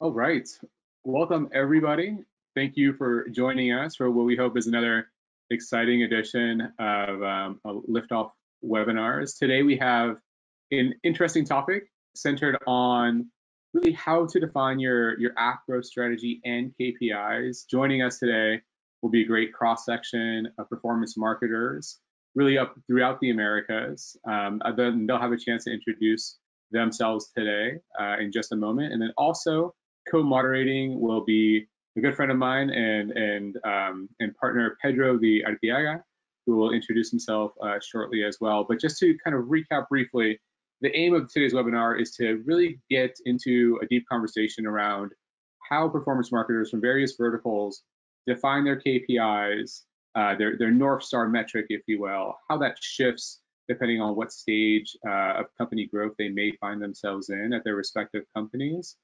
All right. Welcome, everybody. Thank you for joining us for what we hope is another exciting edition of um, Liftoff webinars. Today we have an interesting topic centered on really how to define your, your app growth strategy and KPIs. Joining us today will be a great cross-section of performance marketers, really up throughout the Americas. Um, then they'll have a chance to introduce themselves today uh, in just a moment. And then also co-moderating will be a good friend of mine and and um, and partner Pedro de Arteaga, who will introduce himself uh, shortly as well. But just to kind of recap briefly, the aim of today's webinar is to really get into a deep conversation around how performance marketers from various verticals define their KPIs, uh, their their North Star metric, if you will, how that shifts depending on what stage uh, of company growth they may find themselves in at their respective companies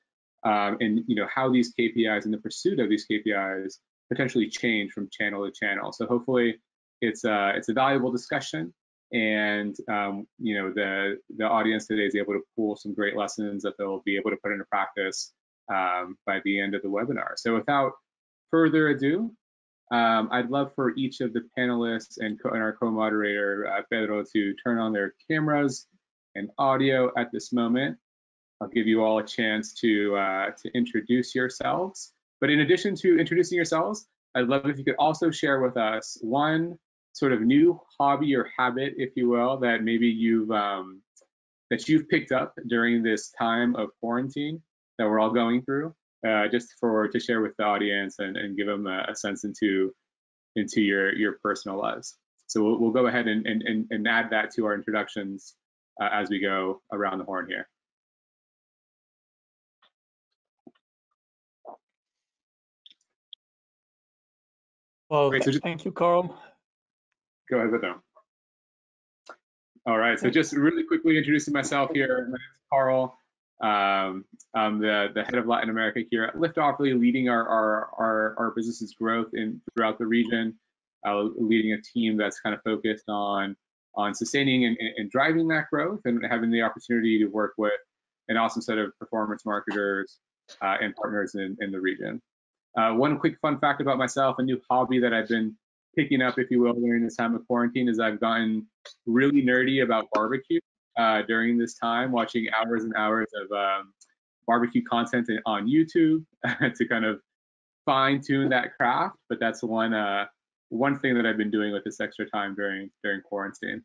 um, and you know how these KPIs and the pursuit of these KPIs potentially change from channel to channel. So hopefully it's a it's a valuable discussion, and um, you know the the audience today is able to pull some great lessons that they'll be able to put into practice um, by the end of the webinar. So without further ado, um, I'd love for each of the panelists and, co and our co-moderator uh, Pedro to turn on their cameras and audio at this moment. I'll give you all a chance to uh, to introduce yourselves. But in addition to introducing yourselves, I'd love if you could also share with us one sort of new hobby or habit, if you will, that maybe you've um, that you've picked up during this time of quarantine that we're all going through, uh, just for to share with the audience and, and give them a, a, sense into into your your personal lives. So we'll, we'll go ahead and, and, and add that to our introductions uh, as we go around the horn here. Well, Great, so just, thank you, Carl. Go ahead, Vidal. All right, so just really quickly introducing myself here. My name is Carl. Um, I'm the, the head of Latin America here at Liftoff, really leading our, our, our, our business's growth in throughout the region, uh, leading a team that's kind of focused on on sustaining and, and driving that growth and having the opportunity to work with an awesome set of performance marketers uh, and partners in, in the region. Uh, one quick fun fact about myself, a new hobby that I've been picking up, if you will, during this time of quarantine is I've gotten really nerdy about barbecue uh, during this time, watching hours and hours of um, barbecue content on YouTube to kind of fine tune that craft. But that's one uh, one thing that I've been doing with this extra time during during quarantine.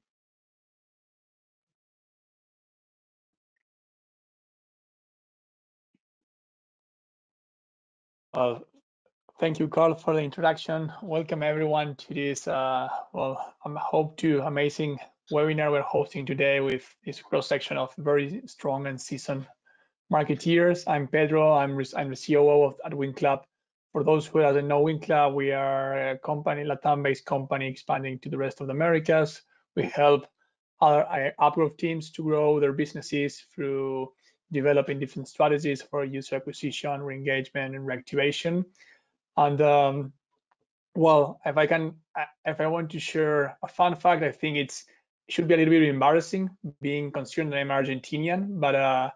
Uh, Thank you, Carl, for the introduction. Welcome everyone to this, uh, well, I hope to amazing webinar we're hosting today with this cross section of very strong and seasoned marketeers. I'm Pedro. I'm, I'm the COO of at Winclap. For those who doesn't know Winclap, we are a company, Latam-based company expanding to the rest of the Americas. We help other uh, app growth teams to grow their businesses through developing different strategies for user acquisition, re-engagement, and reactivation. And um, well, if I can, if I want to share a fun fact, I think it's it should be a little bit embarrassing being considered I'm Argentinian, but uh,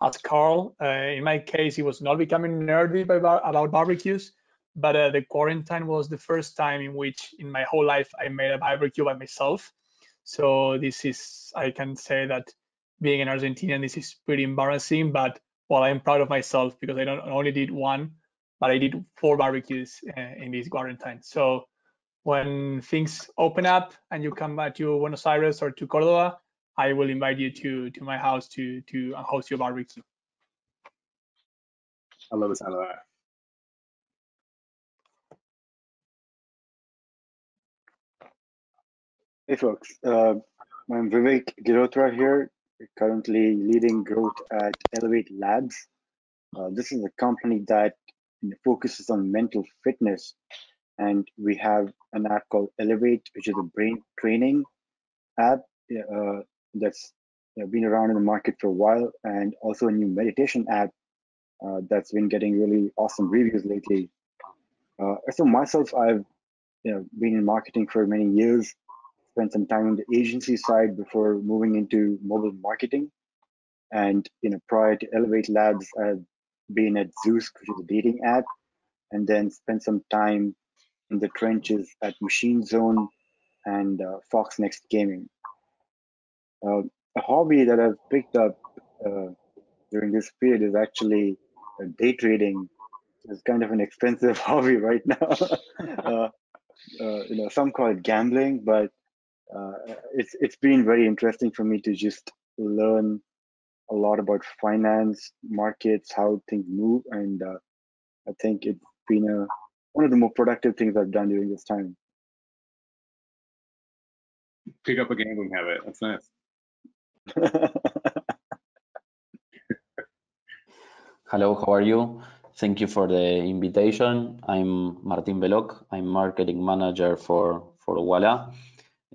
as Carl, uh, in my case, he was not becoming nerdy about barbecues, but uh, the quarantine was the first time in which in my whole life I made a barbecue by myself. So this is, I can say that being an Argentinian, this is pretty embarrassing, but well, I'm proud of myself because I don't only did one, but I did four barbecues uh, in this quarantine. So when things open up and you come back to Buenos Aires or to Cordoba, I will invite you to to my house to to host your barbecue. I love the sound of that. Hey folks, uh, I'm Vivek Girotra here, currently leading growth at Elevate Labs. Uh, this is a company that focuses on mental fitness. And we have an app called Elevate, which is a brain training app uh, that's know, been around in the market for a while, and also a new meditation app uh, that's been getting really awesome reviews lately. Uh, so myself, I've you know, been in marketing for many years, spent some time on the agency side before moving into mobile marketing. And you know, prior to Elevate Labs, I've been at Zoosk, which is a dating app, and then spent some time in the trenches at Machine Zone and uh, Fox Next Gaming. Uh, a hobby that I've picked up uh, during this period is actually uh, day trading. It's kind of an expensive hobby right now. Uh, uh, you know, some call it gambling, but it's it's been very interesting for me to just learn a lot about finance, markets, how things move, and uh, I think it's been a one of the more productive things I've done during this time. Pick up a gambling habit. That's nice. Hello, how are you? Thank you for the invitation. I'm Martin Veloc. I'm marketing manager for for Ualá.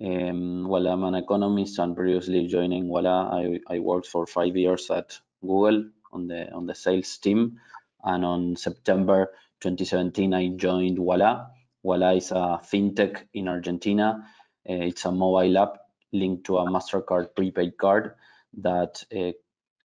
Um, well, I'm an economist and previously joining Ualá, I, I worked for five years at Google on the on the sales team. And on September 2017, I joined Ualá. Ualá is a fintech in Argentina. Uh, it's a mobile app linked to a MasterCard prepaid card that uh,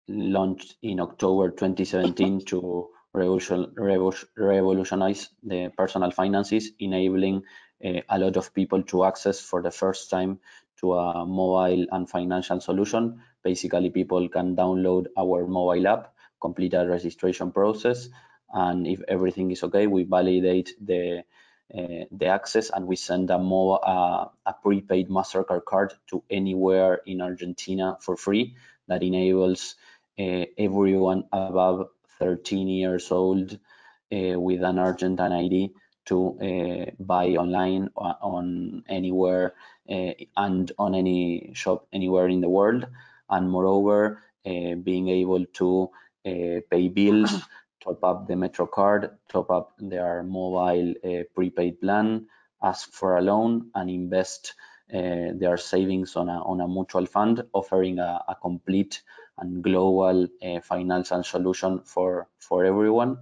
launched in October 2017 to revolution, revolutionize the personal finances, enabling a lot of people to access for the first time to a mobile and financial solution. Basically, people can download our mobile app, complete a registration process, and if everything is okay, we validate the uh, the access and we send a more uh, a prepaid Mastercard card to anywhere in Argentina for free. That enables uh, everyone above 13 years old uh, with an Argentine ID to uh, buy online on anywhere uh, and on any shop anywhere in the world. And moreover, being able to pay bills top up the Metro card, top up their mobile uh, prepaid plan, ask for a loan, and invest uh, their savings on a, on a mutual fund, offering a, a complete and global uh, financial solution for, for everyone.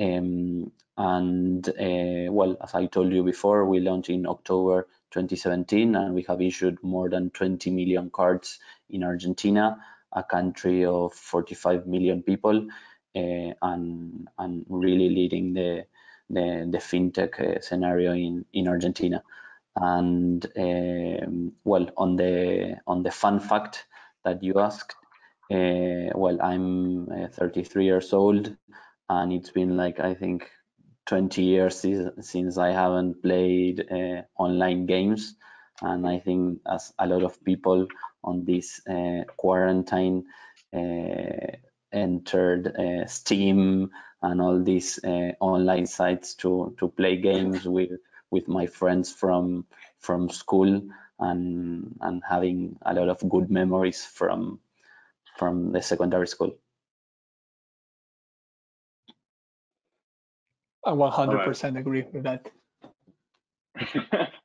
Um, and uh, well, as I told you before, we launched in October 2017, and we have issued more than 20 million cards in Argentina, a country of 45 million people. Uh, and and really leading the the, the fintech uh, scenario in in Argentina. And um, well, on the on the fun fact that you asked, uh, well, I'm 33 years old, and it's been like I think 20 years since I haven't played uh, online games. And I think as a lot of people on this uh, quarantine uh, entered uh, Steam and all these uh, online sites to to play games with with my friends from from school and and having a lot of good memories from from the secondary school. I 100% agree with that.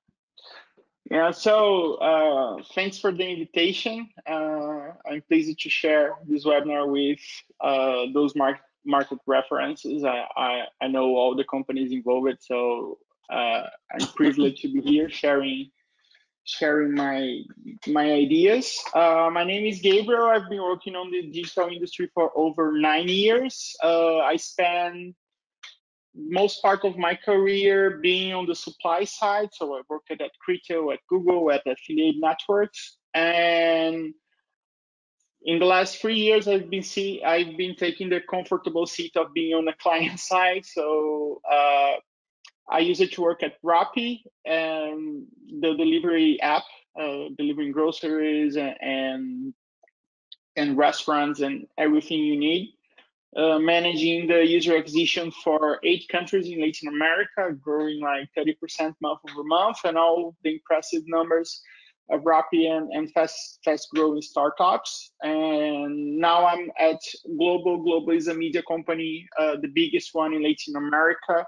Yeah, so uh, thanks for the invitation. Uh, I'm pleased to share this webinar with uh, those market market references. I, I, I, know all the companies involved, so uh, I'm privileged to be here sharing sharing my my ideas. Uh, my name is Gabriel. I've been working on the digital industry for over nine years. Uh, I spent most part of my career being on the supply side. So I worked at Criteo, at Google, at affiliate networks, and in the last three years, I've been see I've been taking the comfortable seat of being on the client side. So uh, I use it to work at Rappi and the delivery app, uh, delivering groceries and and restaurants and everything you need. Uh, managing the user acquisition for eight countries in Latin America, growing like 30% month over month, and all the impressive numbers of Rappi and, and fast fast growing startups. And now I'm at Globo. Globo is a media company, uh, the biggest one in Latin America.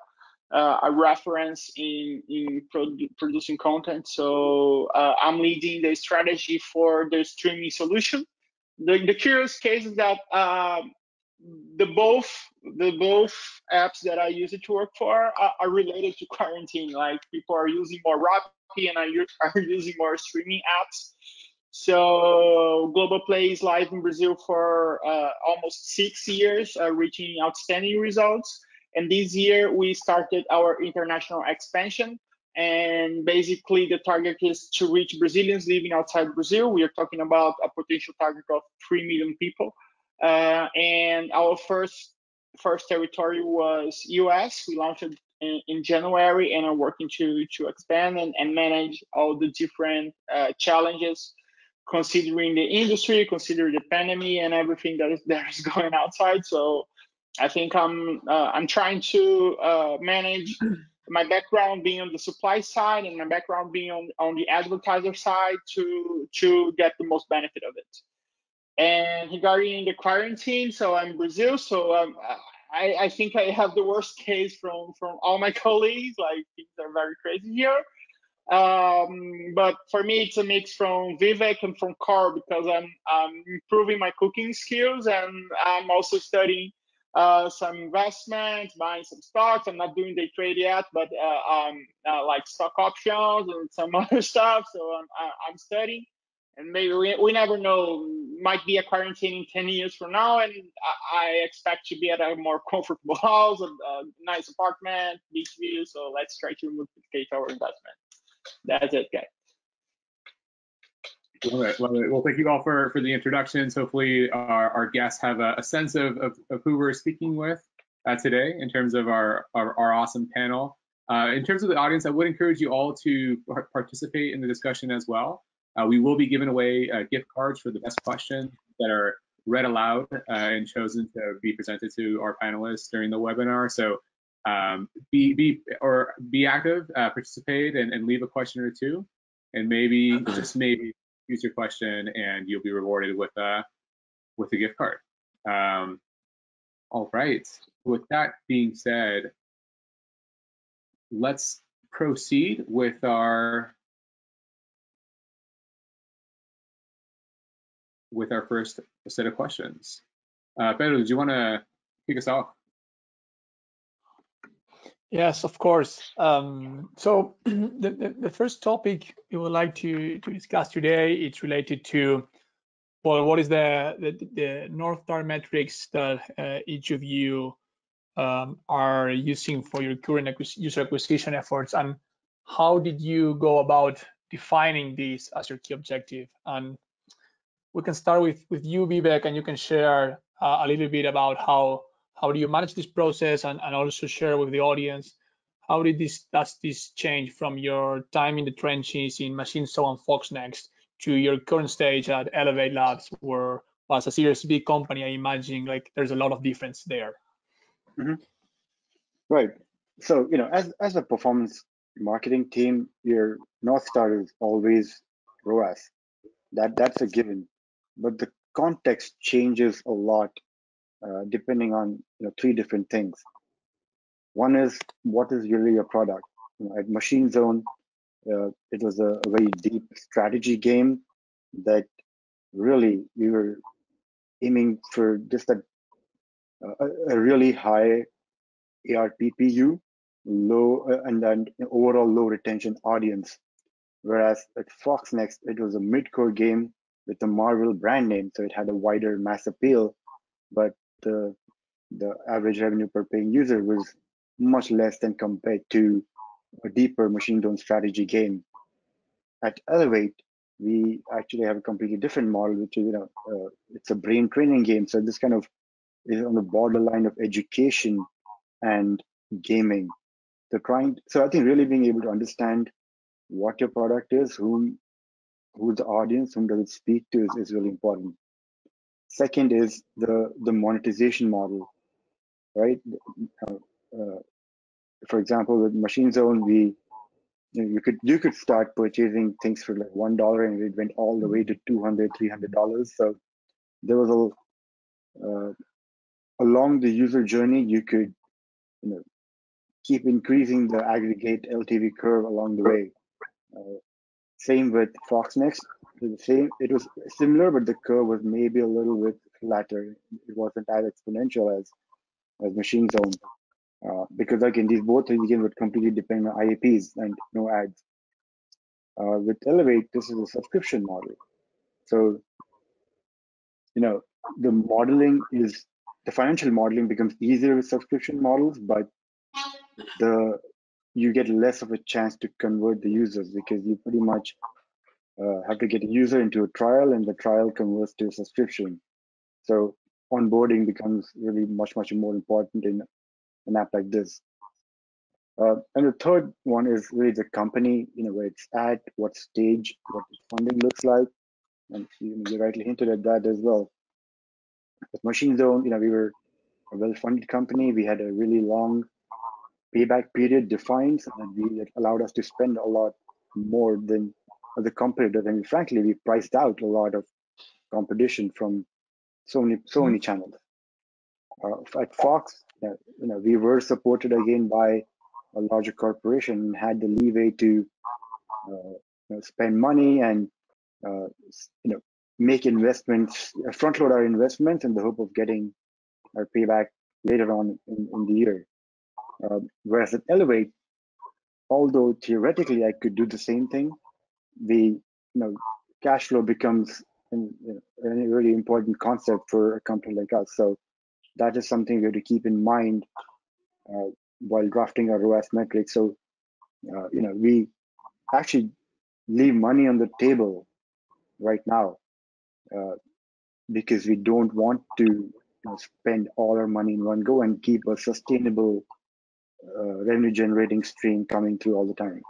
Uh, a reference in in produ producing content. So uh, I'm leading the strategy for the streaming solution. The, the curious case is that um, the both the both apps that I use it to work for are, are, related to quarantine. Like people are using more Rappi and are, are using more streaming apps. So GloboPlay is live in Brazil for uh, almost six years, uh, reaching outstanding results. And this year we started our international expansion. And basically the target is to reach Brazilians living outside Brazil. We are talking about a potential target of 3 million people. Uh, and our first first territory was US. We launched in, in January and are working to to expand and, and manage all the different uh, challenges considering the industry, considering the pandemic and everything that is that is going outside. So I think I'm uh, I'm trying to uh, manage my background being on the supply side and my background being on, on the advertiser side to to get the most benefit of it. And regarding the quarantine, so I'm Brazil, so um, I, I think I have the worst case from from all my colleagues. Like things are very crazy here. Um, but for me, it's a mix from Vivek and from Carl because I'm, I'm improving my cooking skills and I'm also studying uh, some investments, buying some stocks. I'm not doing day trade yet, but uh, um, uh, like stock options and some other stuff. So I'm, I'm studying and maybe we, we never know might be a quarantine in 10 years from now and I, I expect to be at a more comfortable house a, a nice apartment beach view so let's try to multiply our investment that's it guys Love it, love it. Well, thank you all for, for the introductions. Hopefully our, our guests have a, a sense of, of, of, who we're speaking with uh, today in terms of our, our, our awesome panel. Uh, in terms of the audience, I would encourage you all to participate in the discussion as well. Uh, we will be giving away uh, gift cards for the best questions that are read aloud uh, and chosen to be presented to our panelists during the webinar. So um, be be or be active, uh, participate, and, and, leave a question or two, and maybe just maybe use your question, and you'll be rewarded with a uh, with a gift card. Um, all right. With that being said, let's proceed with our with our first set of questions. Uh, Pedro, do you want to kick us off? Yes, of course. Um, so the, the, the, first topic we would like to, to discuss today it's related to, well, what is the, the, the North Star metrics that uh, each of you um, are using for your current user acquisition efforts and how did you go about defining these as your key objective and we can start with with you, Vivek, and you can share uh, a little bit about how how do you manage this process, and, and also share with the audience how did this does this change from your time in the trenches in MachineZone and FoxNext to your current stage at Elevate Labs, where as a Series B company, I imagine like there's a lot of difference there. Mm -hmm. Right. So you know, as as a performance marketing team, your north star is always ROAS. That that's a given but the context changes a lot uh, depending on you know, three different things. One is what is really your product. You know, at MachineZone, uh, it was a, a, very deep strategy game that really we were aiming for just a, a, a really high ARPPU, low uh, and then overall low retention audience. Whereas at FoxNext, it was a mid-core game with the Marvel brand name, so it had a wider mass appeal, but the the average revenue per paying user was much less than compared to a deeper MachineZone strategy game. At Elevate, we actually have a completely different model, which is you know uh, it's a brain training game. So this kind of is on the borderline of education and gaming. The trying so I think really being able to understand what your product is, whom who's the audience, whom does it speak to is, is really important. Second is the, the monetization model, right? Uh, uh, for example, with MachineZone, we you, know, you could you could start purchasing things for like one dollar, and it went all the way to 200 300 dollars. So there was a uh, along the user journey, you could you know keep increasing the aggregate LTV curve along the way. Uh, same with FoxNext. The same. It was similar, but the curve was maybe a little bit flatter. It wasn't as exponential as as MachineZone. Uh, because again, these both again would completely depend on IAPs and no ads. Uh, with Elevate, this is a subscription model. So, you know, the modeling is the financial modeling becomes easier with subscription models, but the you get less of a chance to convert the users because you pretty much uh, have to get a user into a trial and the trial converts to a subscription. So onboarding becomes really much, much more important in an app like this. Uh, and the third one is really the company, you know, where it's at, what stage, what funding looks like. And you, you rightly hinted at that as well. With Machine Zone, you know, we were a well-funded company. We had a really long payback period defined, that we, it allowed us to spend a lot more than the competitors. And frankly, we priced out a lot of competition from so many so many channels. Uh, at Fox, uh, you know, we were supported again by a larger corporation and had the leeway to uh, you know, spend money and uh, you know make investments, uh, front load our investments in the hope of getting our payback later on in, in the year. Um, whereas at Elevate, although theoretically I could do the same thing, the you know cash flow becomes you know, a really important concept for a company like us. So that is something we have to keep in mind uh, while drafting our ROAS metrics. So uh, you know we actually leave money on the table right now uh, because we don't want to you know, spend all our money in one go and keep a sustainable revenue generating stream coming through all the time.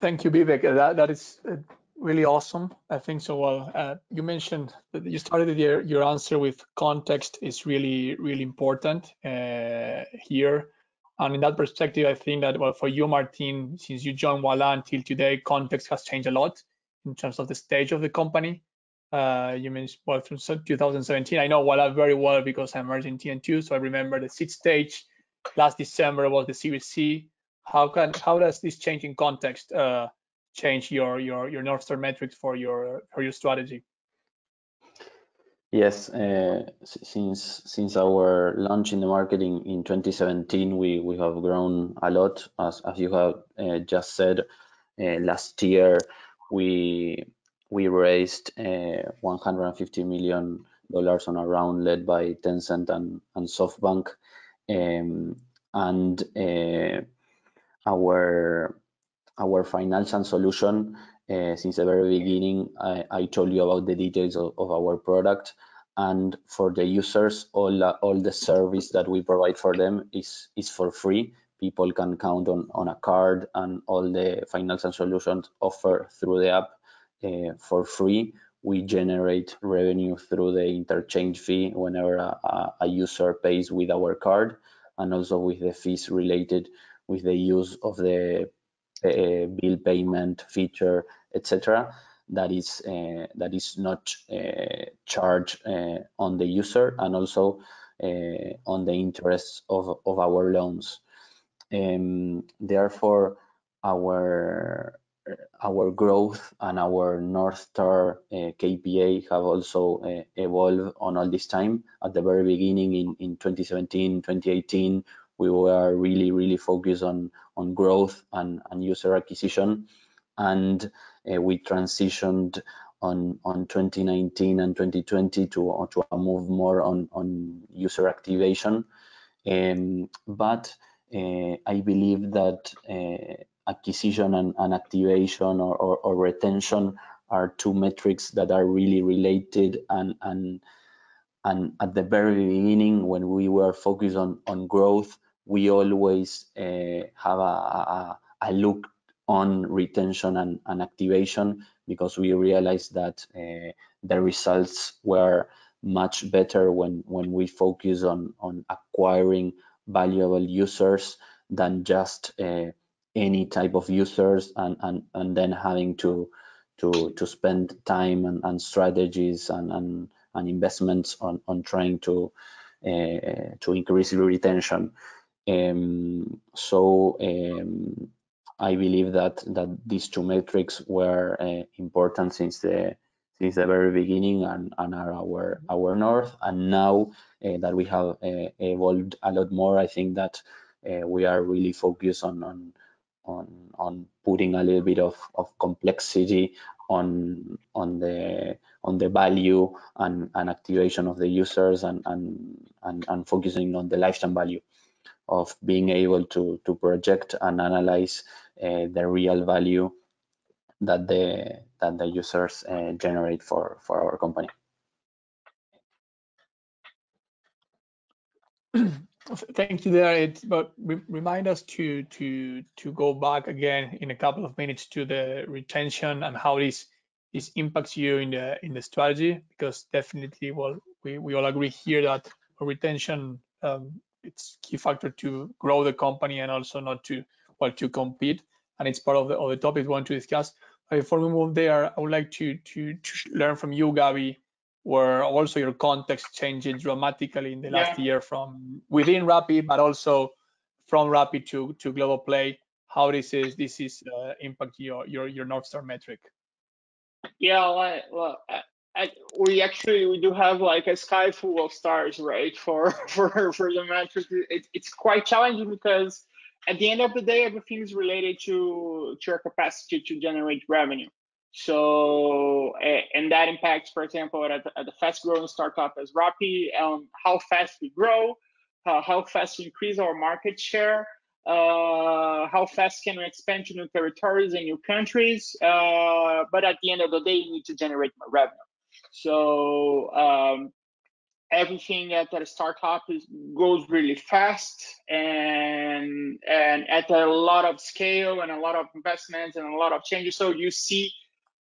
Thank you, Vivek. That, that is uh, really awesome. I think so. Well, uh, you mentioned that you started your, your answer with context is really, really important uh, here. And in that perspective, I think that, well, for you, Martin, since you joined Ualá until today, context has changed a lot in terms of the stage of the company. Uh, you mentioned, well, from 2017, I know Ualá very well because I'm Argentinian too. So I remember the seed stage last December was the Series C how can how does this change in context uh, change your your your North Star metrics for your for your strategy? Yes, uh, since since our launch in the marketing in 2017, we we have grown a lot. As as you have uh, just said, uh, last year we we raised uh, 150 million dollars on a round led by Tencent and and SoftBank, um, and uh, our our financial solution uh, since the very beginning. I, I, told you about the details of, of, our product, and for the users, all all the service that we provide for them is is for free. People can count on on a card and all the financial solutions offered through the app for free. We generate revenue through the interchange fee whenever a, a user pays with our card, and also with the fees related with the use of the uh, bill payment feature, etc. That is uh, that is not uh, charged uh, on the user and also uh, on the interest of, of our loans. Um, therefore, our our growth and our North Star uh, KPI have also uh, evolved on all this time. At the very beginning in, in 2017, 2018, we were really really focused on on growth and, and user acquisition and uh, we transitioned on on 2019 and 2020 to to move more on on user activation um, but uh, I believe that uh, acquisition and, and activation or, or, or, retention are two metrics that are really related and and and at the very beginning when we were focused on on growth we always uh, have a, a, a, look on retention and, and, activation because we realized that uh, the results were much better when, when we focus on, on acquiring valuable users than just uh, any type of users and, and, and then having to to to spend time and, and strategies and, and, and investments on, on trying to uh, to increase retention. Um, so um, I believe that that these two metrics were uh, important since the since the very beginning and, and are our our north. And now uh, that we have evolved a lot more, I think that we are really focused on on on on putting a little bit of, of complexity on on the on the value and, and activation of the users and, and, and, and focusing on the lifetime value of being able to, to project and analyze uh, the real value that the that the users uh, generate for for our company. Thank you there. It but re remind us to to to go back again in a couple of minutes to the retention and how this this impacts you in the in the strategy because definitely well we, we all agree here that retention um, it's key factor to grow the company and also not to well to compete and it's part of the of the topic we want to discuss. Before we move there, I would like to to, to learn from you, Gabby, where also your context changed dramatically in the last yeah. year from within Rappi, but also from Rappi to to GloboPlay. How this is this is uh, impact your your your North Star metric? Yeah, well, well I, I, we actually we do have like a sky full of stars, right? For for for the metric, it, it's quite challenging because at the end of the day, everything is related to to your capacity to generate revenue. So, and that impacts, for example, at, the fast growing startup as Rappi, um, how fast we grow, uh, how fast we increase our market share, uh, how fast can we expand to new territories and new countries. Uh, but at the end of the day, you need to generate more revenue. So, um, everything at a startup is, goes really fast and and at a lot of scale and a lot of investments and a lot of changes. So you see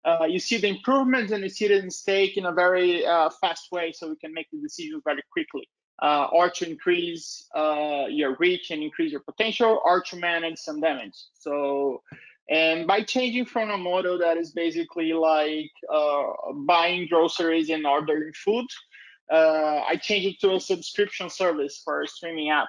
uh, you see the improvements and you see the mistake in a very uh, fast way so we can make the decisions very quickly. Uh, or to increase uh, your reach and increase your potential or to manage some damage. So and by changing from a model that is basically like uh, buying groceries and ordering food i changed it to a subscription service for a streaming app.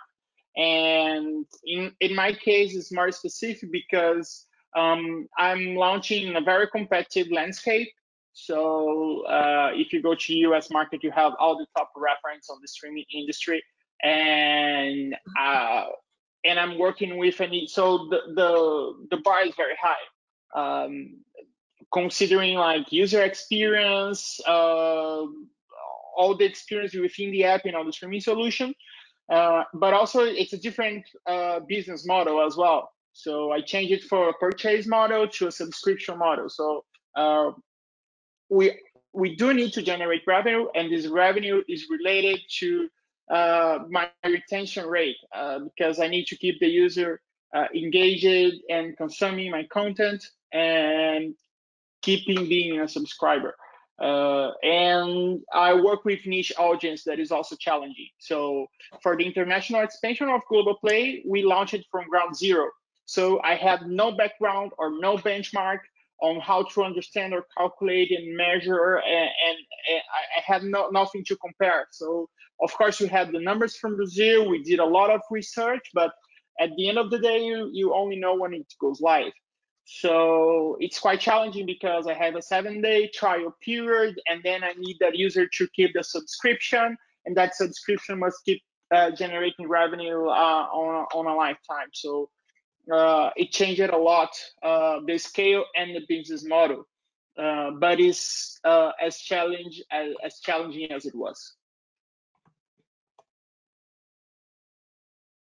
And in, in my case it's more specific because um, I'm launching in a very competitive landscape. So uh, if you go to US market, you have all the top reference on the streaming industry, and uh, and I'm working with any. So the the the bar is very high. Um, considering like user experience, uh, all the experience within the app and on the streaming solution, uh, but also it's a different uh, business model as well. So I changed it from a purchase model to a subscription model. So uh, we we do need to generate revenue, and this revenue is related to uh, my retention rate uh, because I need to keep the user uh, engaged and consuming my content and keeping being a subscriber. Uh, and I work with niche audience that is also challenging. So for the international expansion of GloboPlay, we launched it from ground zero. So I had no background or no benchmark on how to understand or calculate and measure, and, and, and I had no, nothing to compare. So of course we had the numbers from Brazil. We did a lot of research, but at the end of the day, you, you only know when it goes live. So it's quite challenging because I have a seven day trial period, and then I need that user to keep the subscription, and that subscription must keep uh, generating revenue uh, on, on a lifetime. So it changed a lot uh, the scale and the business model, uh, but it's uh, as challenge as, as challenging as it was.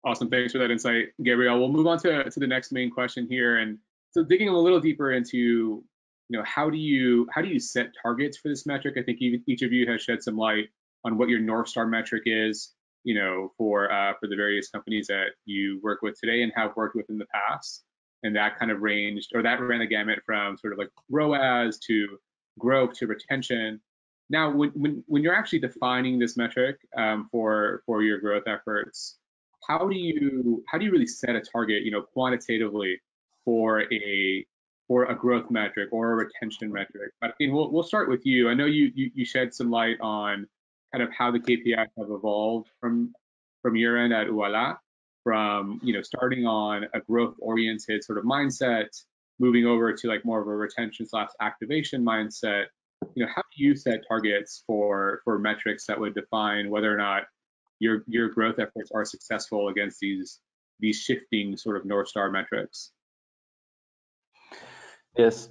Awesome, thanks for that insight, Gabriel. We'll move on to, to the next main question here, and so digging a little deeper into, you know, how do you how do you set targets for this metric? I think each of you has shed some light on what your North Star metric is you know, for uh, for the various companies that you work with today and have worked with in the past. And that kind of ranged, or that ran the gamut from sort of like ROAS to growth to retention. Now, when when, when you're actually defining this metric um, for for your growth efforts, how do you how do you really set a target, you know, quantitatively for a for a growth metric or a retention metric? But I mean, we'll we'll start with you. I know you you, you shed some light on kind of how the KPIs have evolved from from your end at Uala, from you know starting on a growth oriented sort of mindset, moving over to like more of a retention slash activation mindset. You know, how do you set targets for for metrics that would define whether or not your your growth efforts are successful against these these shifting sort of north star metrics? Yes.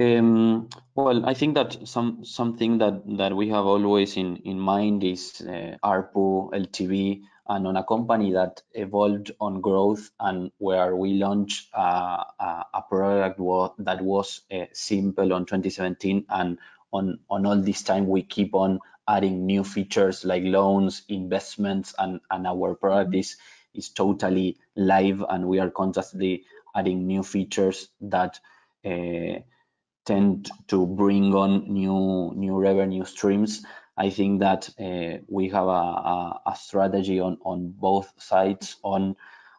Um, well, I think that some something that that we have always in in mind is uh, ARPU, LTV, and on a company that evolved on growth and where we launched uh, a product that was uh, simple on 2017 and on on all this time we keep on adding new features like loans, investments, and and our product is is totally live and we are constantly adding new features that uh, tend to bring on new new revenue streams. I think that uh, we have a, a, a, strategy on on both sides on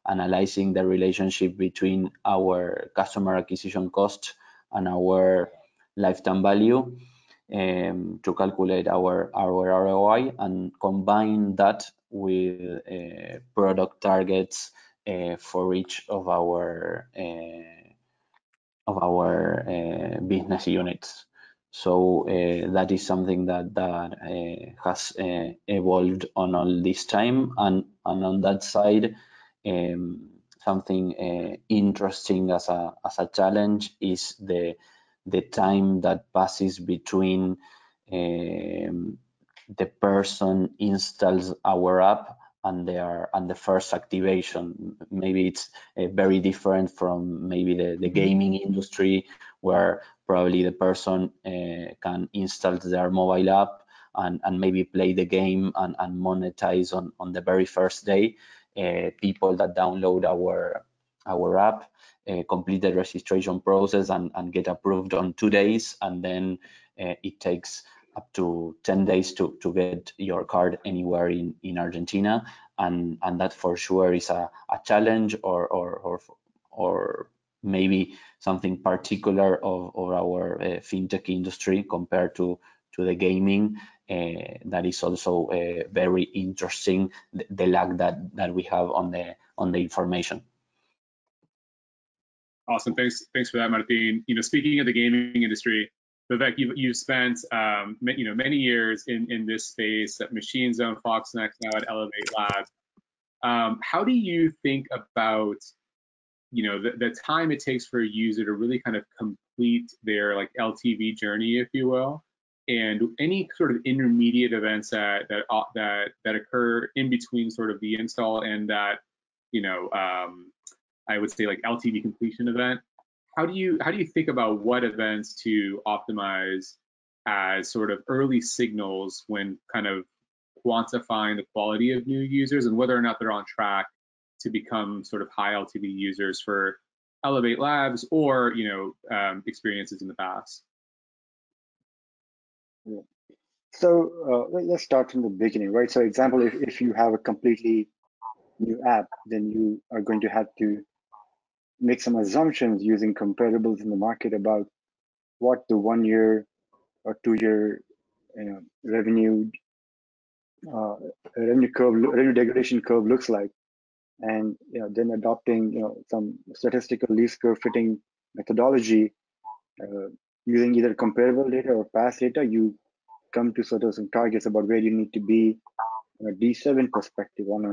analyzing the relationship between our customer acquisition cost and our lifetime value um, to calculate our our ROI and combine that with uh, product targets uh, for each of our uh, of our uh, business units. So uh, that is something that that uh, has evolved on all this time, and and on that side, um, something interesting as a as a challenge is the the time that passes between um, the person installs our app and their and the first activation maybe it's uh, very different from maybe the, the gaming industry where probably the person uh, can install their mobile app and, and maybe play the game and, and monetize on, on the very first day. Uh, people that download our our app complete the registration process and, and get approved on two days and then it takes up to 10 days to, to get your card anywhere in, in Argentina. And, and that for sure is a, a challenge or, or, or, or maybe something particular of, of our uh, fintech industry compared to, to the gaming. Uh, that is also uh, very interesting, the, the lag that, that we have on the, on the information. Awesome. Thanks. Thanks for that, Martin. You know, speaking of the gaming industry, Vivek, you've, you've spent um, you know many years in in this space at Machine Zone, Foxnext, now at Elevate Labs. Um, how do you think about you know the, the time it takes for a user to really kind of complete their like LTV journey, if you will, and any sort of intermediate events that that uh, that that occur in between sort of the install and that you know um, I would say like LTV completion event. How do you how do you think about what events to optimize as sort of early signals when kind of quantifying the quality of new users and whether or not they're on track to become sort of high LTV users for Elevate Labs or you know um, experiences in the past? So uh, let's start from the beginning, right? So example, if, if you have a completely new app, then you are going to have to make some assumptions using comparables in the market about what the one year or two year you know, revenue uh, revenue curve revenue degradation curve looks like. And you know then adopting you know some statistical least curve fitting methodology uh, using either comparable data or past data you come to sort of some targets about where you need to be on a d7 perspective on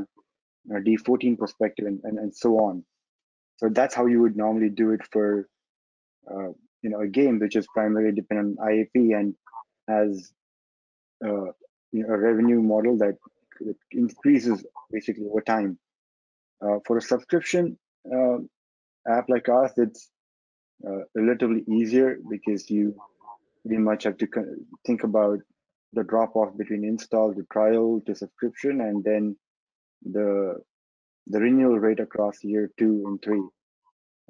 a D fourteen perspective and, and, and so on so that's how you would normally do it for, uh, you know, a game which is primarily dependent on IAP and has, uh, you know, a revenue model that increases basically over time. Uh, for a subscription uh, app like ours, it's uh, relatively easier because you pretty much have to think about the drop off between install to trial to subscription and then the the renewal rate across year two and three.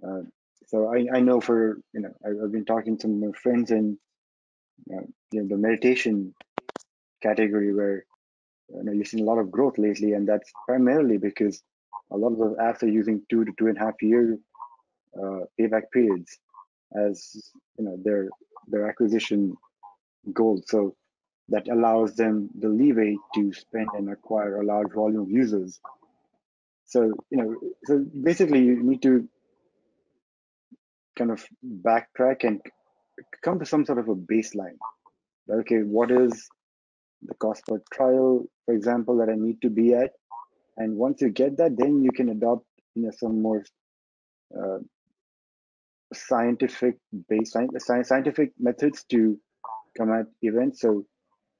Uh, so I, I know for, you know, I, have been talking to my friends in uh, you know, the meditation category where you know, you've seen a lot of growth lately, and that's primarily because a lot of those apps are using two to two and a half year uh, payback periods as you know their their acquisition goal. So that allows them the leeway to spend and acquire a large volume of users so, you know, so basically you need to kind of backtrack and come to some sort of a baseline. Okay, what is the cost per trial, for example, that I need to be at? And once you get that, then you can adopt you know, some more uh, scientific based scientific methods to come at events. So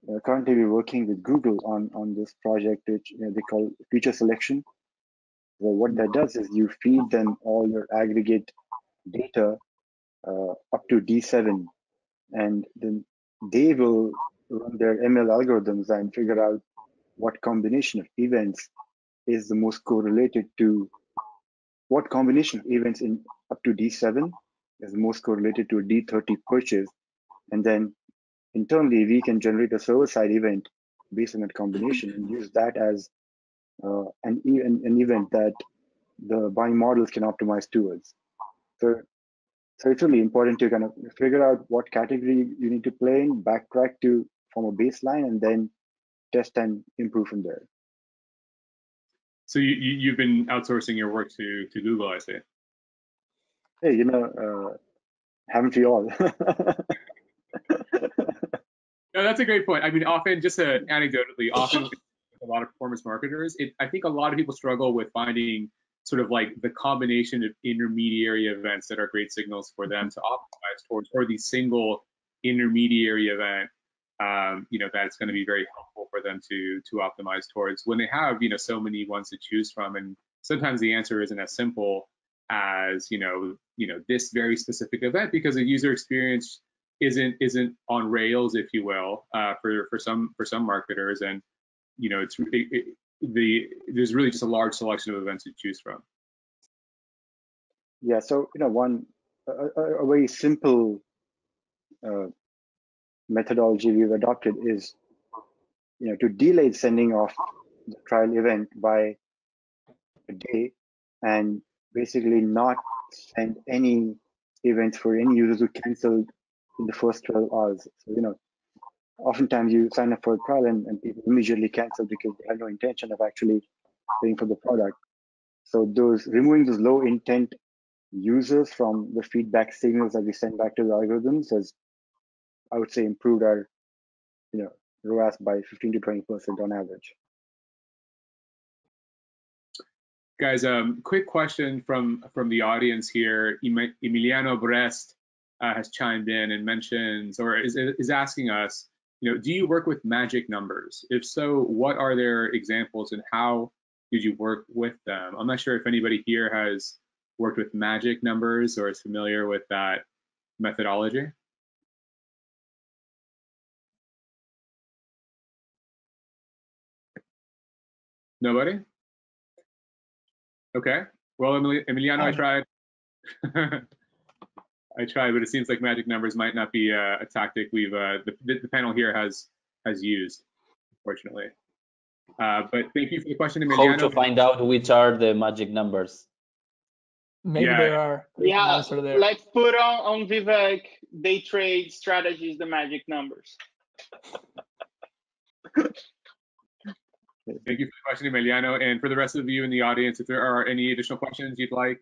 uh, currently we're working with Google on, on this project, which you know, they call feature selection. So what that does is you feed them all your aggregate data uh, up to D7, and then they will run their ML algorithms and figure out what combination of events is the most correlated to what combination of events in up to D7 is most correlated to a D30 purchase. And then internally, we can generate a server-side event based on that combination and use that as uh, an, an, an event that the buying models can optimize towards. So, so it's really important to kind of figure out what category you need to play in, backtrack to from a baseline, and then test and improve from there. So you, you have been outsourcing your work to to Google, I see. Hey, you know, uh, haven't we all? no, that's a great point. I mean, often, just uh, anecdotally, often a lot of performance marketers, it, I think a lot of people struggle with finding sort of like the combination of intermediary events that are great signals for them to optimize towards, or the single intermediary event um, you know, that's going to be very helpful for them to to optimize towards when they have, you know, so many ones to choose from. And sometimes the answer isn't as simple as, you know, you know, this very specific event because the user experience isn't isn't on rails, if you will, uh, for for some for some marketers. And you know, it's it, it, the there's really just a large selection of events to choose from. Yeah. So you know, one a, a, very simple uh, methodology we've adopted is you know to delay sending off the trial event by a day and basically not send any events for any users who canceled in the first 12 hours so you know oftentimes you sign up for a trial and, and people immediately cancel because they have no intention of actually paying for the product so those removing those low intent users from the feedback signals that we send back to the algorithms has I would say improved our, you know, ROAS by 15 to 20 percent on average. Guys, um, quick question from from the audience here. Emiliano Brest uh, has chimed in and mentions, or is is asking us, you know, do you work with magic numbers? If so, what are their examples and how did you work with them? I'm not sure if anybody here has worked with magic numbers or is familiar with that methodology. Nobody? Okay. Well, Emiliano, I um, tried. I tried, but it seems like magic numbers might not be a, a tactic we've uh, the, the panel here has has used, unfortunately. Uh, but thank you for the question, Emiliano. How to find out which are the magic numbers? Maybe yeah. there are. Yeah, there. let's put on on Vivek day trade strategies the magic numbers. Thank you for the question, Emiliano. And for the rest of you in the audience, if there are any additional questions you'd like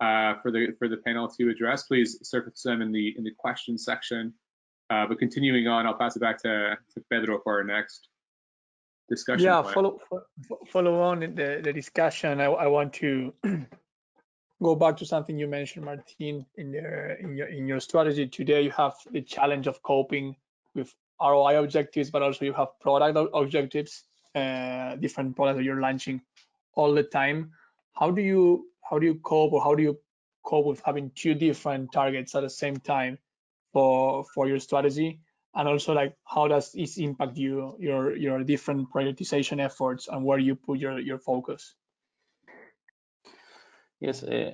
uh, for the for the panel to address, please surface them in the in the question section. Uh, but continuing on, I'll pass it back to, to Pedro for our next discussion. Yeah, follow follow on the, the discussion. I, I want to go back to something you mentioned, Martin, in your in your in your strategy today. You have the challenge of coping with ROI objectives, but also you have product objectives uh, different products that you're launching all the time how do you how do you cope or how do you cope with having two different targets at the same time for for your strategy? And also like how does this impact you your your different prioritization efforts and where you put your your focus? Yes uh,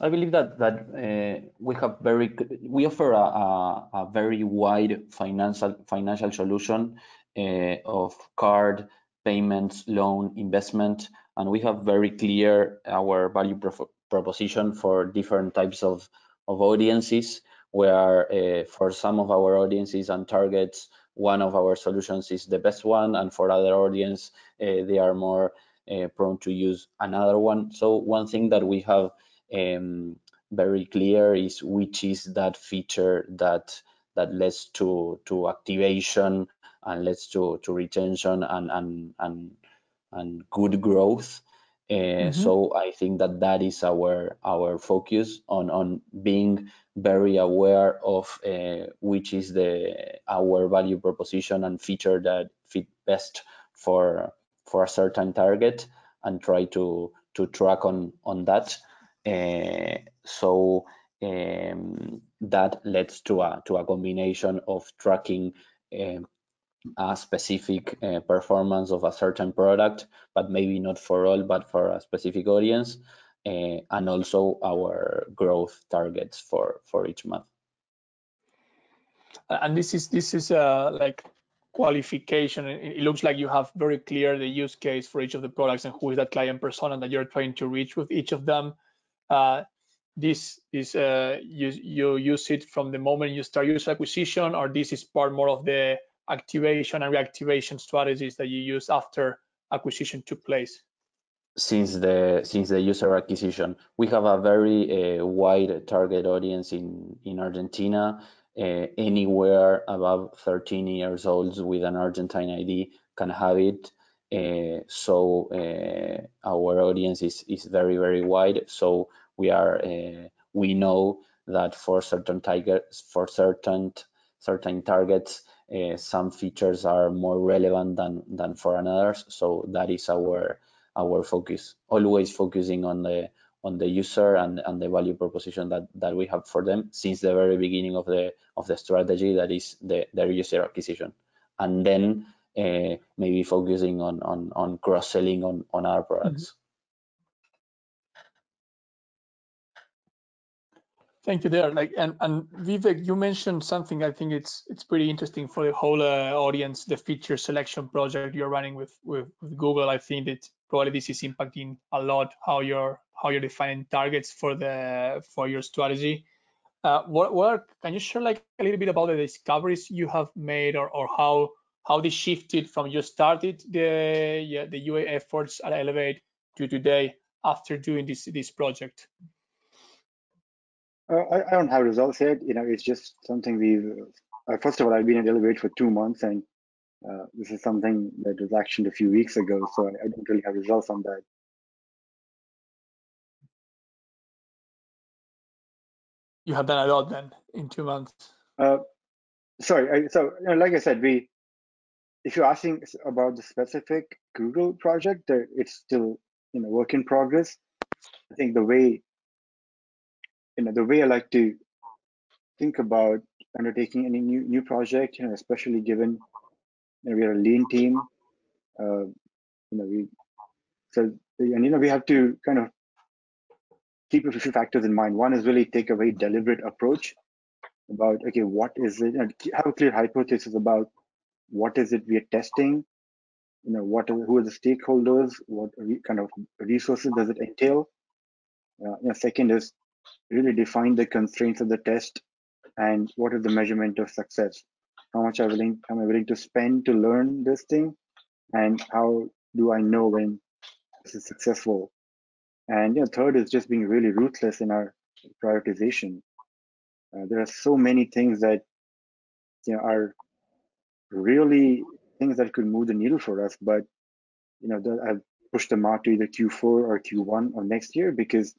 i believe that that uh, we have very we offer a, a, a very wide financial financial solution uh, of card payments, loan, investment, and we have very clear our value pro proposition for different types of, of audiences, where uh, for some of our audiences and targets, one of our solutions is the best one, and for other audience, uh, they are more uh, prone to use another one. So one thing that we have um, very clear is which is that feature that that leads to to activation and leads to, to retention and, and, and, and good growth. Uh, Mhm. So I think that that is our our focus on on being very aware of uh, which is the our value proposition and feature that fit best for for a certain target and try to to track on on that. Uh, so um, that leads to a to a combination of tracking um, a specific uh, performance of a certain product, but maybe not for all, but for a specific audience, uh, and also our growth targets for for each month. and this is this is uh, like qualification it looks like you have very clear the use case for each of the products and who is that client persona that you're trying to reach with each of them uh, this is uh, you you use it from the moment you start user acquisition or this is part more of the activation and reactivation strategies that you use after acquisition took place since the since the user acquisition. We have a very uh, wide target audience in in Argentina. Uh, anywhere above 13 years old with an Argentine ID can have it. Uh, so uh, our audience is is very very wide. So we are uh, we know that for certain targets for certain certain targets uh, some features are more relevant than than for others. So that is our our focus, always focusing on the on the user and, and the value proposition that, that we have for them since the very beginning of the of the strategy that is the their user acquisition and then uh, maybe focusing on on, on cross-selling on, on our products Thank you there. Like and and Vivek, you mentioned something. I think it's it's pretty interesting for the whole uh, audience. The feature selection project you're running with, with with Google. I think that probably this is impacting a lot how you're how you're defining targets for the for your strategy. Uh, what what can you share like a little bit about the discoveries you have made or or how how they shifted from you started the yeah the UA efforts at Elevate to today after doing this this project? Uh, I, I don't have results yet. You know, it's just something we've. Uh, first of all, I've been at Elevate for two months, and uh, this is something that was actioned a few weeks ago. So I, I don't really have results on that. You have done a lot then in two months. Uh, sorry. I, so, you know, like I said, we. If you're asking about the specific Google project, it's still you know work in progress. I think the way you know the way I like to think about undertaking any new new project, you know, especially given you know, we are a lean team. Uh, you know, we so and you know we have to kind of keep a few factors in mind. One is really take a very deliberate approach about okay, what is it? Have a clear hypothesis about what is it we are testing. You know, what are, who are the stakeholders? What kind of resources does it entail? Uh, you know, second is really define the constraints of the test and what is the measurement of success. How much I willing am I willing to spend to learn this thing, and how do I know when this is successful? And you know, third is just being really ruthless in our prioritization. Uh, there are so many things that you know are really things that could move the needle for us, but you know, I've pushed them out to either Q4 or Q1 of next year because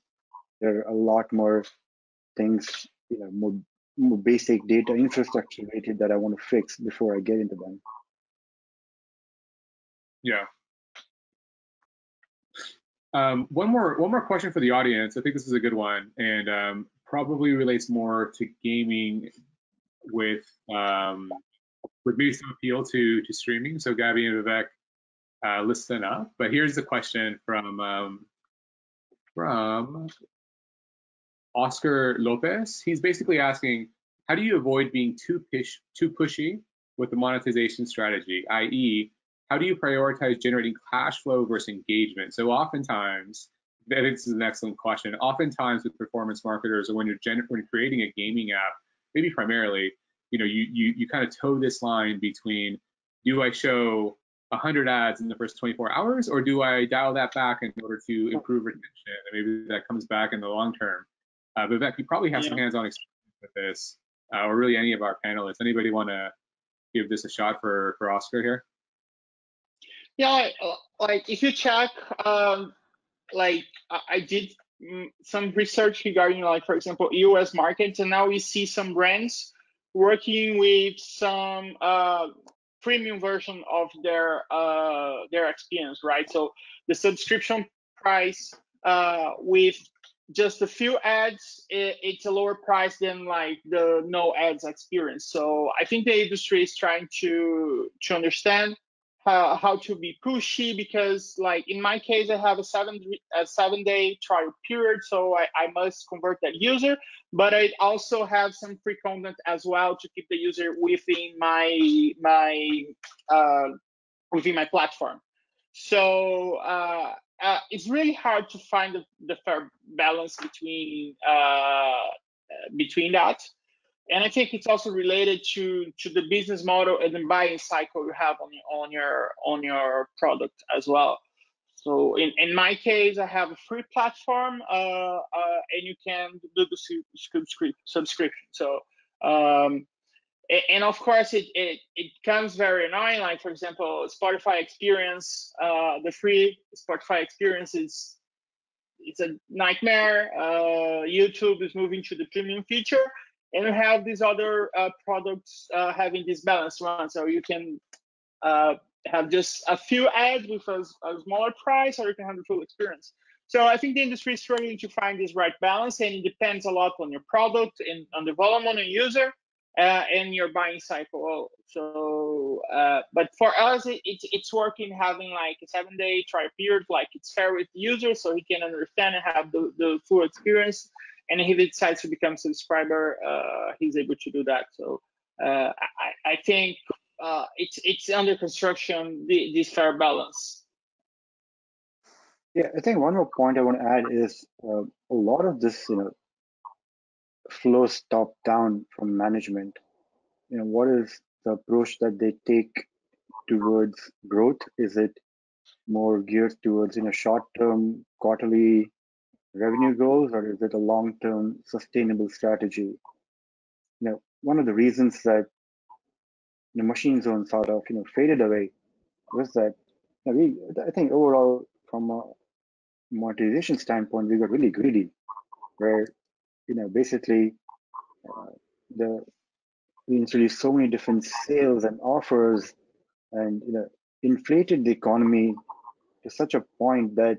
there are a lot more things, you know, more, more basic data infrastructure related that I want to fix before I get into them. Yeah. Um, one more one more question for the audience. I think this is a good one, and um, probably relates more to gaming with um, with maybe some appeal to to streaming. So Gabby and Vivek, uh, listen up. But here's the question from um, from Oscar Lopez. He's basically asking, how do you avoid being too push too pushy with the monetization strategy, i.e., how do you prioritize generating cash flow versus engagement? So oftentimes, I think this is an excellent question. Oftentimes with performance marketers or when you're when creating a gaming app, maybe primarily, you know, you you you kind of toe this line between do I show 100 ads in the first 24 hours or do I dial that back in order to improve retention and maybe that comes back in the long term? Uh, Vivek, you probably have some hands-on experience with this, uh, or really any of our panelists. Anybody want to give this a shot for for Oscar here? Yeah, uh, like if you check um, like I did mm, some research regarding like for example US markets, and now we see some brands working with some uh, premium version of their uh, their experience, right? So the subscription price uh, with just a few ads, it, it's a lower price than like the no ads experience. So I think the industry is trying to to understand how, how to be pushy because like in my case i have a seven a seven day trial period so I, I must convert that user but i also have some free content as well to keep the user within my my uh, within my platform so uh, uh, it's really hard to find the, the fair balance between uh, between that and I think it's also related to to the business model and the buying cycle you have on your on your on your product as well. So in, in my case, I have a free platform, uh, uh, and you can do the subscription. So um, and of course it, it it comes very annoying. Like for example, Spotify Experience, uh, the free Spotify Experience is it's a nightmare. Uh, YouTube is moving to the premium feature and you have these other uh, products uh, having this balance one so you can uh, have just a few ads with a, a, smaller price or you can have the full experience so i think the industry is struggling to find this right balance and it depends a lot on your product and on the volume on the user uh, and your buying cycle so uh, but for us it, it's it's working having like a seven day trial period like it's fair with the user so he can understand and have the, the full experience and if he decides to become a subscriber, uh, he's able to do that. So uh, I, I, think uh, it's it's under construction the, this fair balance. Yeah, I think one more point I want to add is uh, a lot of this, you know, flows top down from management. You know, what is the approach that they take towards growth? Is it more geared towards you know short-term quarterly revenue goals or is it a long-term sustainable strategy? You know, one of the reasons that the Machine Zone sort of you know faded away was that you know, we I think overall from a monetization standpoint we got really greedy, where you know basically uh, the we introduced so many different sales and offers and you know inflated the economy to such a point that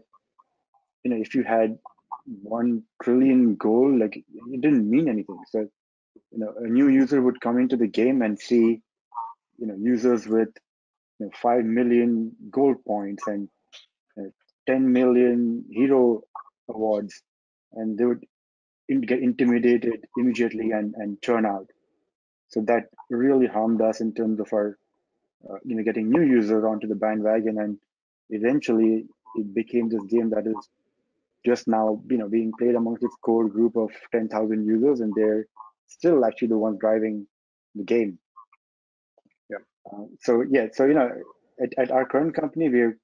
you know if you had one trillion goal, like it didn't mean anything. So, you know, a new user would come into the game and see, you know, users with you know, five million gold points and 10 million hero awards, and they would get intimidated immediately and and turn out. So that really harmed us in terms of our, uh, you know, getting new users onto the bandwagon, and eventually it became this game that is just now you know being played amongst its core group of 10,000 users and they're still actually the ones driving the game. Yeah. Uh, so yeah so you know at, at our current company we're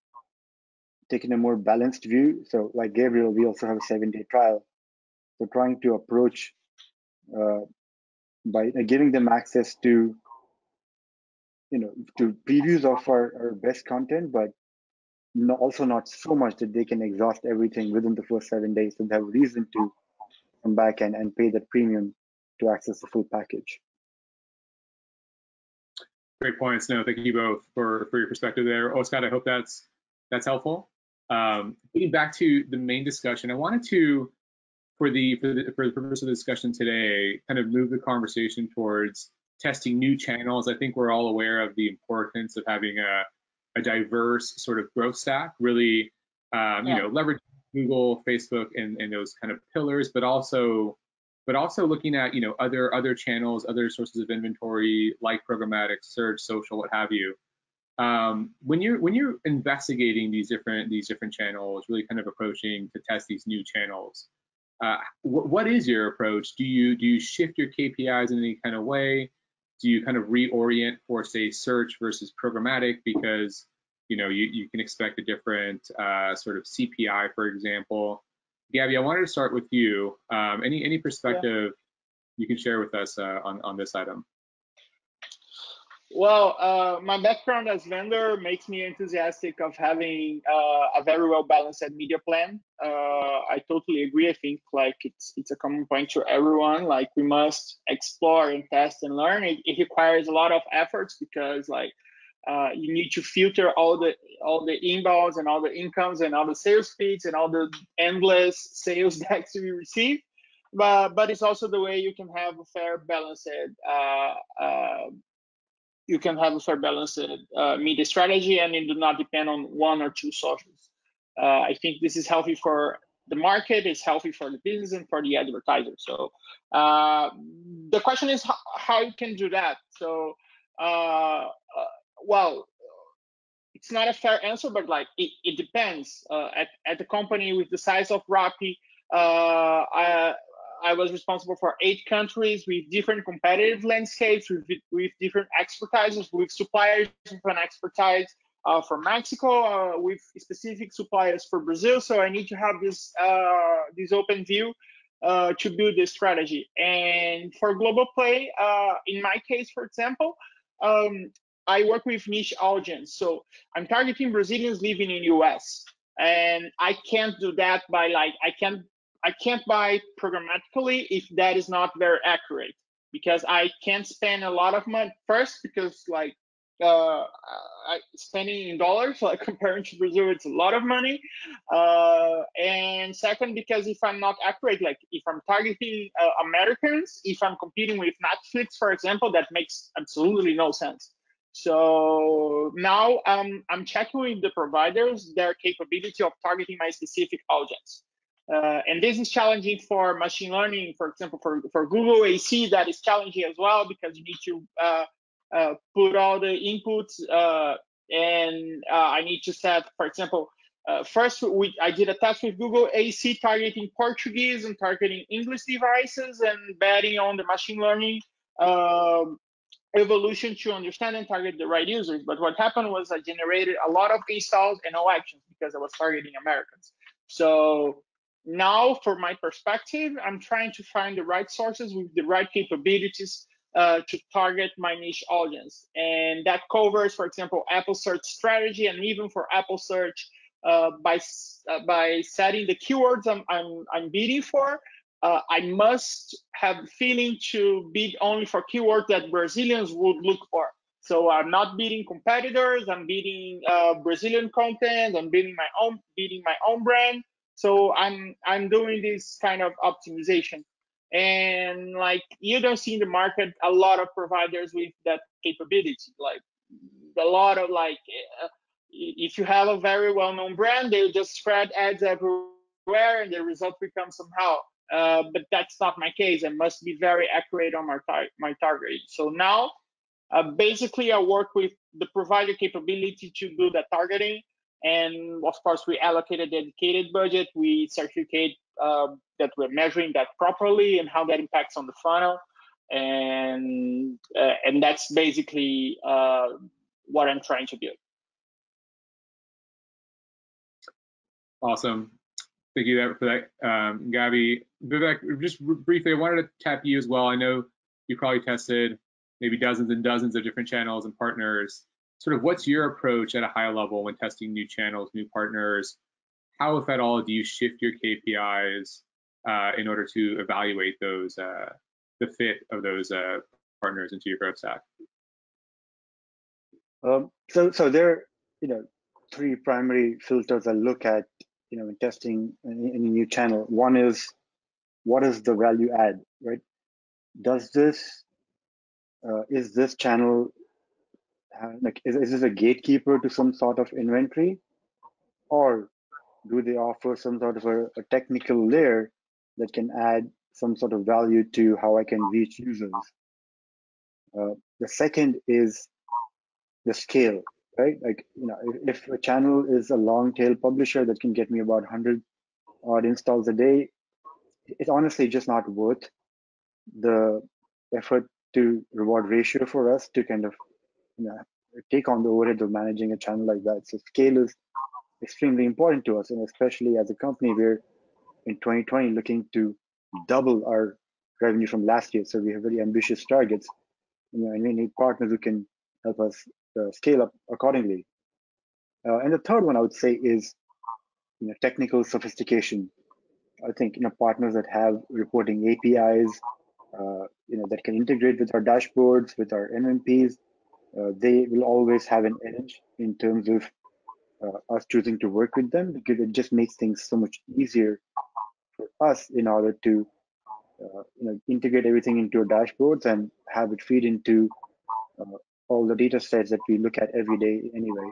taking a more balanced view. So like gabriel we also have a seven day trial so trying to approach uh, by uh, giving them access to you know to previews of our, our best content but no, also not so much that they can exhaust everything within the first seven days. So they have reason to come back and, and pay that premium to access the full package. Great points. No, thank you both for, for your perspective there. Oh, Scott, I hope that's that's helpful. Um, getting back to the main discussion, I wanted to, for the, for the for the purpose of the discussion today, kind of move the conversation towards testing new channels. I think we're all aware of the importance of having a a diverse sort of growth stack, really, um, yeah. you know, leverage Google, Facebook, and, and those kind of pillars, but also, but also looking at you know other other channels, other sources of inventory like programmatic, search, social, what have you. Um, when you're when you're investigating these different these different channels, really kind of approaching to test these new channels, uh, wh what is your approach? Do you do you shift your KPIs in any kind of way? do you kind of reorient for say search versus programmatic because you know you, you can expect a different uh, sort of CPI, for example. Gabby, I wanted to start with you. Um, any any perspective yeah. you can share with us uh, on on this item? Well, uh, my background as vendor makes me enthusiastic of having uh, a very well balanced media plan. Uh, I totally agree. I think like it's it's a common point to everyone. Like we must explore and test and learn. It, it requires a lot of efforts because like uh, you need to filter all the all the inbounds and all the incomes and all the sales feeds and all the endless sales decks you receive. But but it's also the way you can have a fair balanced uh, uh, you can have a fair balanced uh, media strategy and it do not depend on one or two sources. Uh, I think this is healthy for the market, it's healthy for the business and for the advertiser. So uh, the question is how, how, you can do that. So, uh, uh, well, it's not a fair answer, but like it, it depends. Uh, at, at the company with the size of Rappi, I, was responsible for eight countries with different competitive landscapes, with, with different expertises, with suppliers with an expertise uh, for Mexico, uh, with specific suppliers for Brazil. So I need to have this uh, this open view uh, to build this strategy. And for GloboPlay, uh, in my case, for example, um, I work with niche audience. So I'm targeting Brazilians living in US. And I can't do that by like I can't I can't buy programmatically if that is not very accurate because I can't spend a lot of money first because like uh, I, spending in dollars like comparing to Brazil it's a lot of money uh, and second because if I'm not accurate like if I'm targeting uh, Americans if I'm competing with Netflix for example that makes absolutely no sense. So now um, I'm checking with the providers their capability of targeting my specific audience uh, and this is challenging for machine learning, for example, for, for Google AC, that is challenging as well because you need to uh, uh, put all the inputs uh, and uh, I need to set, for example, uh, first we, I did a test with Google AC targeting Portuguese and targeting English devices and betting on the machine learning um, evolution to understand and target the right users. But what happened was I generated a lot of installs and no actions because I was targeting Americans. So now for my perspective i'm trying to find the right sources with the right capabilities uh, to target my niche audience. And that covers for example apple search strategy and even for apple search uh, by uh, by setting the keywords i'm i'm, I'm bidding for. Uh, i must have feeling to bid only for keywords that brazilians would look for. So i'm not bidding competitors i'm bidding uh, brazilian content i'm bidding my own bidding my own brand so I'm I'm doing this kind of optimization, and like you don't see in the market a lot of providers with that capability. Like a lot of like uh, if you have a very well-known brand, they just spread ads everywhere, and the result becomes somehow. Uh, but that's not my case. I must be very accurate on my tar my target. So now, uh, basically, I work with the provider capability to do the targeting and of course, we allocate a dedicated budget. We certificate uh, that we're measuring that properly and how that impacts on the funnel. And uh, and that's basically uh, what I'm trying to do. Awesome. Thank you for that, um, Gabby. Vivek, just briefly, I wanted to tap you as well. I know you probably tested maybe dozens and dozens of different channels and partners sort of what's your approach at a high level when testing new channels, new partners? How, if at all, do you shift your KPIs uh, in order to evaluate those uh, the fit of those uh, partners into your growth stack? Um, so, so there, are, you know, three primary filters I look at, you know, in testing any new channel. One is what is the value add, right? Does this uh, is this channel like is, is this a gatekeeper to some sort of inventory or do they offer some sort of a, a, technical layer that can add some sort of value to how I can reach users? Uh, the second is the scale, right? Like, you know, if, if a channel is a long tail publisher that can get me about 100 odd installs a day, it's honestly just not worth the effort to reward ratio for us to kind of you know, take on the overhead of managing a channel like that. So scale is extremely important to us, and especially as a company, we're in 2020 looking to double our revenue from last year. So we have very ambitious targets. You know, and we need partners who can help us uh, scale up accordingly. Uh, and the third one I would say is you know, technical sophistication. I think you know partners that have reporting APIs, uh, you know that can integrate with our dashboards, with our MMPs, uh, they will always have an edge in terms of uh, us choosing to work with them because it just makes things so much easier for us in order to uh, you know integrate everything into our dashboards and have it feed into uh, all the data sets that we look at every day anyway.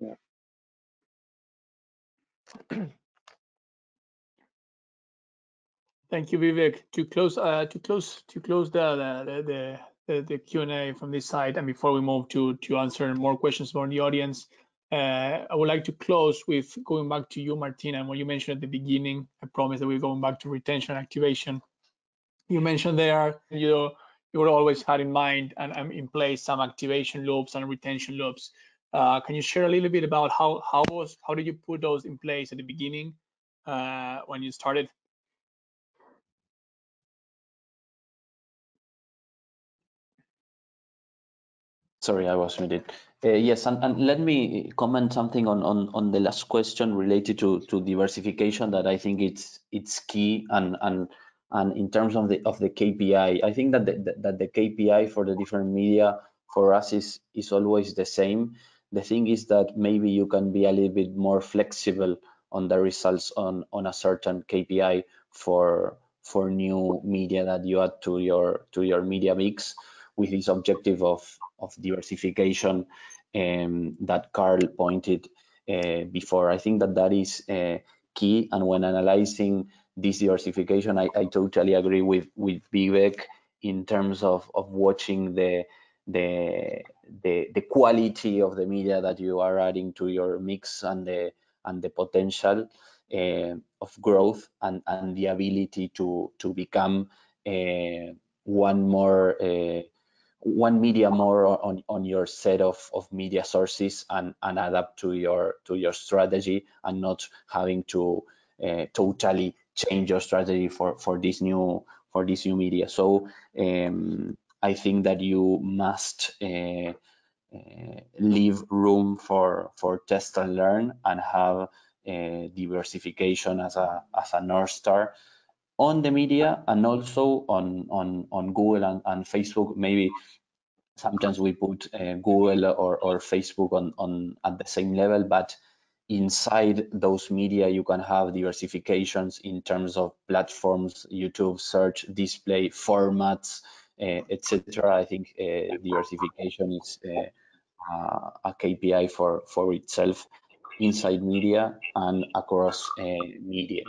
Yeah. Thank you, Vivek. To close, uh, to close, to close the the the, the, the Q and A from this side, and before we move to to answer more questions from the audience, uh, I would like to close with going back to you, Martina, and what you mentioned at the beginning. I promise that we're going back to retention activation. You mentioned there you you were always had in mind and, and in place some activation loops and retention loops. Uh, can you share a little bit about how how was how did you put those in place at the beginning uh, when you started? Sorry, I was muted. Uh, yes, and, and let me comment something on, on, on the last question related to, to diversification that I think it's it's key and and and in terms of the of the KPI, I think that the, that the KPI for the different media for us is is always the same. The thing is that maybe you can be a little bit more flexible on the results on on a certain KPI for for new media that you add to your to your media mix with this objective of of diversification um, that Carl pointed uh, before. I think that that is uh, key. And when analyzing this diversification, I, I totally agree with with Vivek in terms of of watching the the the the quality of the media that you are adding to your mix and the and the potential uh, of growth and and the ability to to become uh, one more uh, one media more on, on your set of, of media sources and, and adapt to your to your strategy and not having to uh, totally change your strategy for for this new for this new media. So um, i think that you must uh, uh, leave room for for test and learn and have diversification as a as a north star on the media and also on on on Google and, and Facebook. Maybe sometimes we put uh, Google or, or Facebook on, on at the same level, but inside those media you can have diversifications in terms of platforms, YouTube, search, display, formats, uh, etc. I think uh, diversification is uh, a KPI for for itself inside media and across uh, media.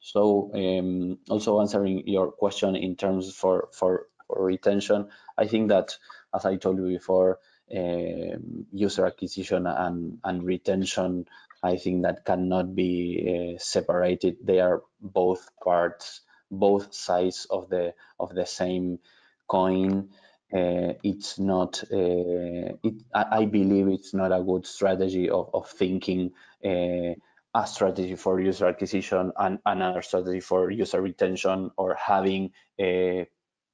So um, also answering your question in terms for, for, for retention, I think that as I told you before, um, user acquisition and, and retention, I think that cannot be uh, separated. They are both parts, both sides of the of the same coin. Uh, it's not. Uh, it, I, believe it's not a good strategy of, of thinking uh, a strategy for user acquisition and another strategy for user retention, or having a uh,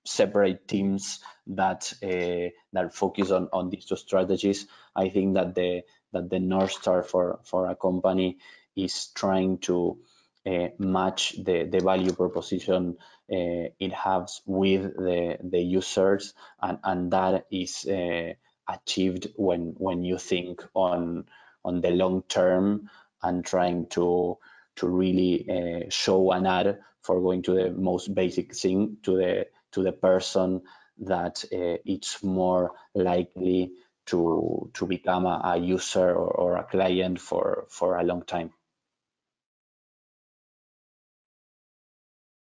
separate teams that uh, that focus on on these two strategies. I think that the that the north star for for a company is trying to uh, match the the value proposition uh, it has with the the users, and and that is uh, achieved when when you think on on the long term and trying to to really uh, show an ad for going to the most basic thing to the to the person that uh, it's more likely to to become a, a user or, or, a client for for a long time.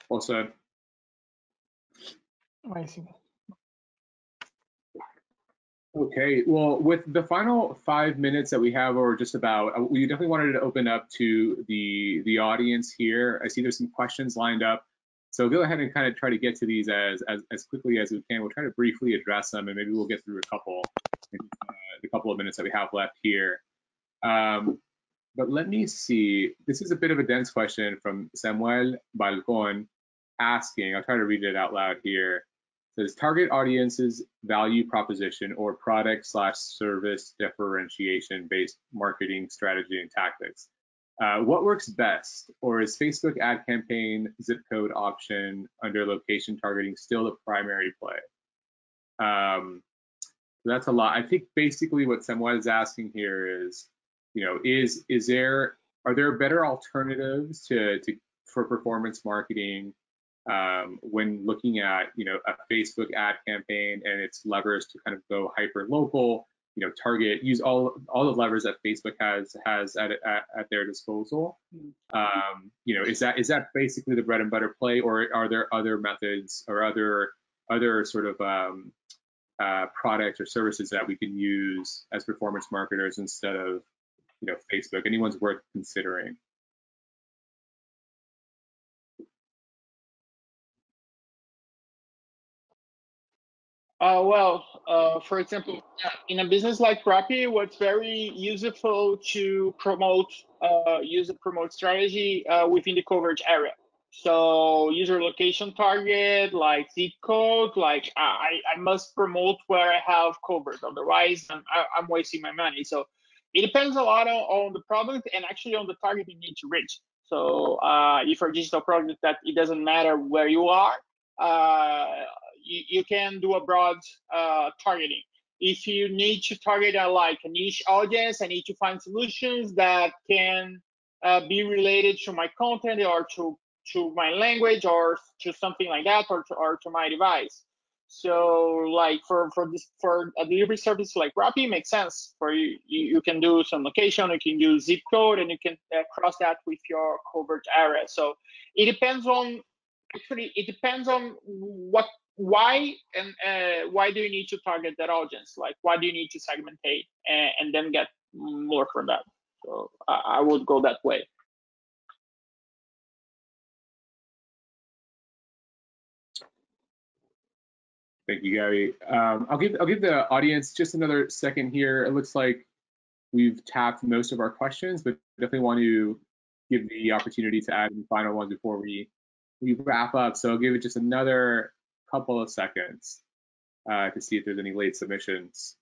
Well said. Amazing. Okay, well, with the final five minutes that we have, or just about, uh, we definitely wanted to open up to the the audience here. I see there's some questions lined up. So go ahead and kind of try to get to these as, as, as quickly as we can. We'll try to briefly address them and maybe we'll get through a couple, uh, the couple of minutes that we have left here. Um, but let me see. This is a bit of a dense question from Samuel Balcon asking, I'll try to read it out loud here. Says target audiences value proposition or product slash service differentiation based marketing strategy and tactics. Uh, what works best, or is Facebook ad campaign zip code option under location targeting still the primary play? Um, that's a lot. I think basically what someone is asking here is, you know, is is there are there better alternatives to to for performance marketing um, when looking at you know a Facebook ad campaign and its levers to kind of go hyper local, you know, target, use all all the levers that Facebook has has at at, at their disposal. Um, you know, is that is that basically the bread and butter play, or are there other methods or other other sort of um, uh, products or services that we can use as performance marketers instead of you know Facebook? Anyone's worth considering. Uh, well, uh, for example, in a business like Rappi, what's very useful to promote uh, user promote strategy uh, within the coverage area. So user location target, like zip code, like I, I must promote where I have covered. Otherwise, I'm, I'm wasting my money. So it depends a lot on, on the product and actually on the target you need to reach. So uh, if you're a digital product that it doesn't matter where you are, uh, you, you can do a broad uh, targeting. If you need to target a like a niche audience, I need to find solutions that can uh, be related to my content or to to my language or to something like that or to, or to my device. So like for for this for a delivery service like Rappi makes sense for you. You, you can do some location, you can use zip code, and you can uh, cross that with your coverage area. So it depends on actually it depends on what why and uh, why do you need to target that audience? Like, why do you need to segmentate and, and then get more from that? So I, I would go that way. Thank you, Gabby. Um, I'll give I'll give the audience just another second here. It looks like we've tapped most of our questions, but definitely want to give the opportunity to add any final ones before we we wrap up. So I'll give it just another couple of seconds uh, to see if there's any late submissions.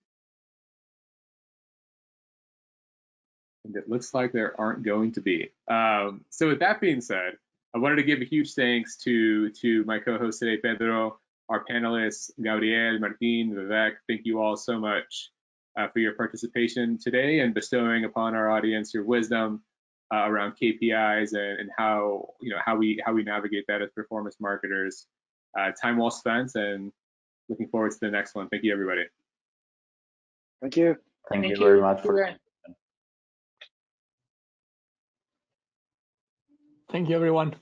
And it looks like there aren't going to be. Um, so with that being said, I wanted to give a huge thanks to to my co-host today, Pedro, our panelists, Gabriel, Martin, Vivek. Thank you all so much uh, for your participation today and bestowing upon our audience your wisdom uh, around KPIs and, and, how you know how we how we navigate that as performance marketers. Uh, time well spent, and looking forward to the next one. Thank you, everybody. Thank you. Thank, Thank you, you very much for. Thank you, everyone.